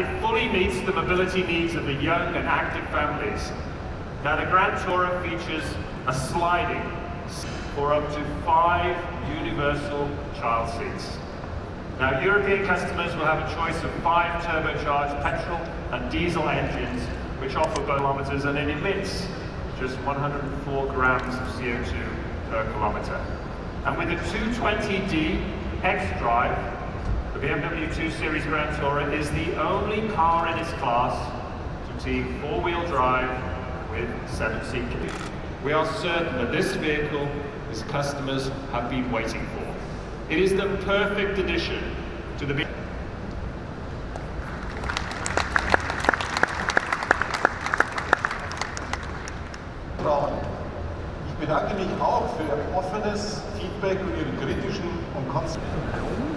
it fully meets the mobility needs of the young and active families. Now the Gran Tourer features a sliding for up to five universal child seats. Now European customers will have a choice of five turbocharged petrol and diesel engines which offer kilometers and it emits just 104 grams of CO2 per kilometer. And with the 220D X-Drive, the BMW 2 Series Gran Tourer is the only car in its class to team four-wheel drive with seven-seat We are certain that this vehicle is customers have been waiting for. It is the perfect addition to the Ich bedanke mich auch für Ihr offenes Feedback und kritischen und konstruktiven